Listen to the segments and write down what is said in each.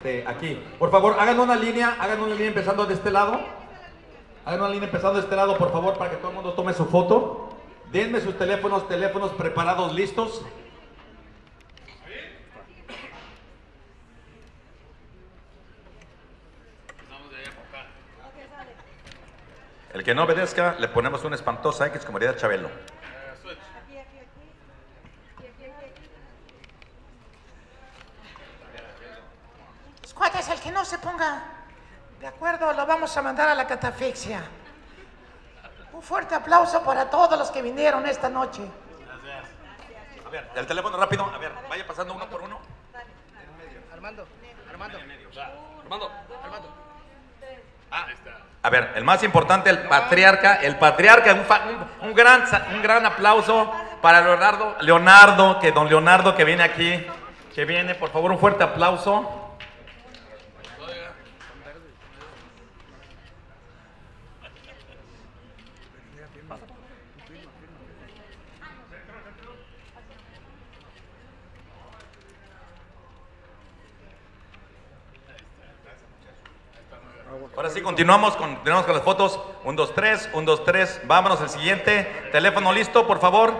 Aquí. Por favor, hagan una línea, hagan una línea empezando de este lado. Hagan una línea empezando de este lado, por favor, para que todo el mundo tome su foto. Denme sus teléfonos, teléfonos preparados, listos. El que no obedezca, le ponemos una espantosa X como haría Chabelo. Cuates, el que no se ponga de acuerdo lo vamos a mandar a la catafixia. Un fuerte aplauso para todos los que vinieron esta noche. A ver, el teléfono rápido. A ver, vaya pasando uno por uno. Armando, Armando. Armando, Armando. A ver, el más importante, el patriarca, el patriarca, un, fa- un- un gran, un gran aplauso para Leonardo, Leonardo, que don Leonardo que viene aquí, que viene, por favor, un fuerte aplauso. Ahora sí, continuamos con, continuamos con las fotos. Un, dos, tres, un, dos, tres. Vámonos, el siguiente. Teléfono listo, por favor.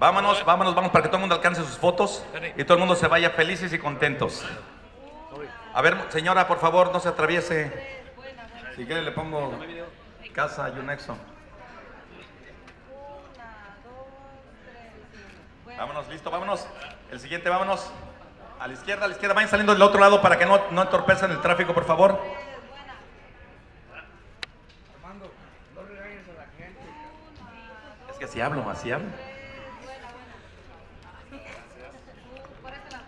Vámonos, vámonos, vamos para que todo el mundo alcance sus fotos y todo el mundo se vaya felices y contentos. A ver, señora, por favor, no se atraviese. Si quiere le pongo casa y un nexo. Vámonos, listo, vámonos. El siguiente, vámonos. A la izquierda, a la izquierda. Vayan saliendo del otro lado para que no, no entorpezcan el tráfico, por favor. Es que así hablo, así hablo.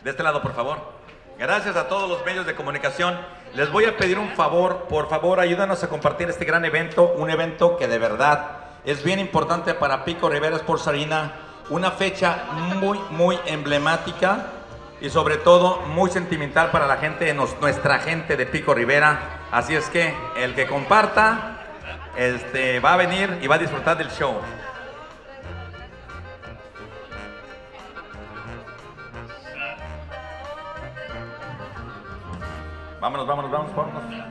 De este lado, por favor. Gracias a todos los medios de comunicación. Les voy a pedir un favor, por favor, ayúdanos a compartir este gran evento, un evento que de verdad es bien importante para Pico Rivera Sports Arena, una fecha muy, muy emblemática y sobre todo muy sentimental para la gente, nuestra gente de Pico Rivera. Así es que el que comparta, este, va a venir y va a disfrutar del show. Vámonos, vámonos, vámonos, vámonos.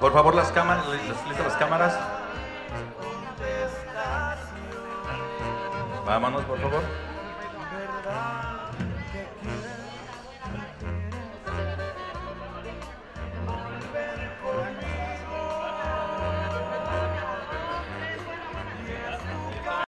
Por favor, las cámaras, listas las cámaras. Vámonos, por favor.